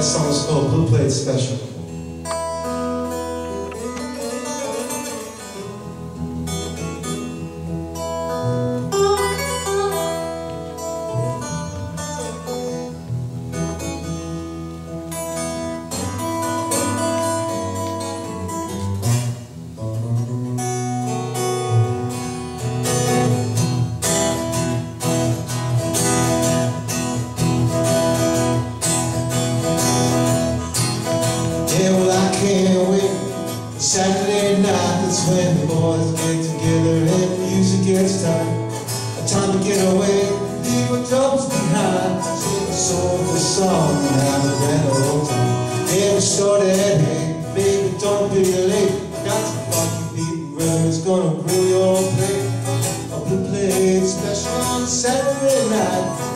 That song is called Blue Plate Special. When the boys get together and the music gets tight. A time to get away, leave our troubles behind. Sing a soulful song and have a grand old time. Yeah, we started, hey, baby, don't be late. Got some funky beating rhythm, it's gonna grill your plate. A blue plate special on Saturday night.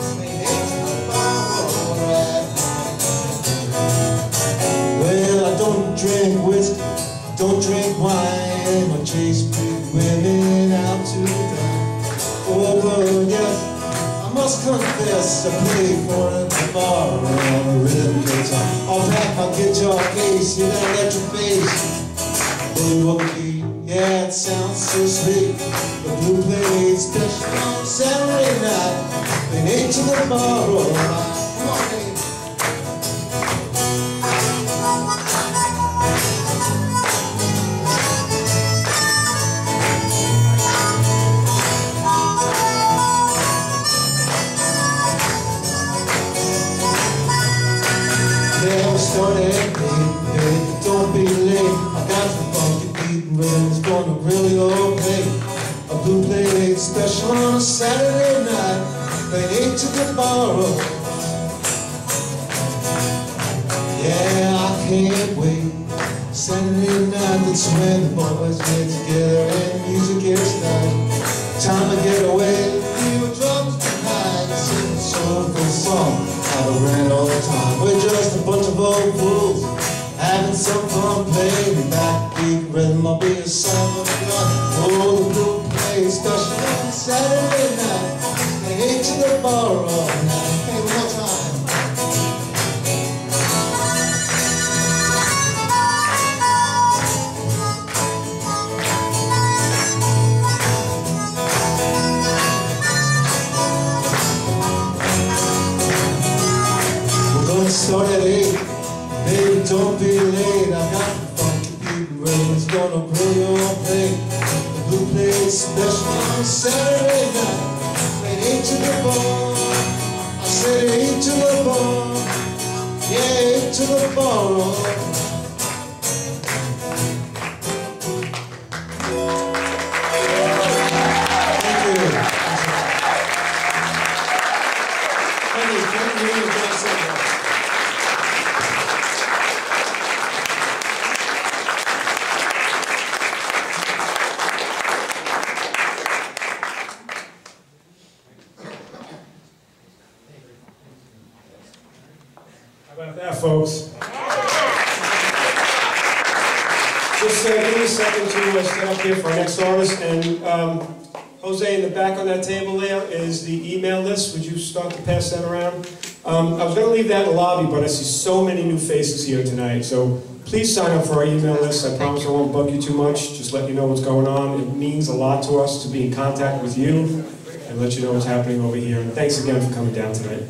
Must confess, I play for the bar on the rhythm guitar. I'll pack my guitar case, know, let your face. Blue boogie, yeah, it sounds so sweet. The blue plate special on Saturday night. Been eight to the bar, all Saturday night. They eight to the bar. Yeah, I can't wait. Saturday night, that's when the boys get together and music gets started. Time to get away, your drums behind, sing a soulful song, have a grand old time. We're just a bunch of old fools, having some fun playing that backbeat rhythm. I'll be a son to. We're gonna start at eight. Baby, don't be late. I got funky beating rhythm. It's gonna grill your plate. The blue plate special on Saturday night. They eight to the bar. I said eight to the bar. Yeah, eight to the bar. About that, folks? Just uh, give me a second to uh, up here for our next artist, and um, Jose, in the back on that table there is the email list. Would you start to pass that around? Um, I was going to leave that in the lobby, but I see so many new faces here tonight, so please sign up for our email list. I promise I won't bug you too much, just let you know what's going on. It means a lot to us to be in contact with you and let you know what's happening over here. And thanks again for coming down tonight.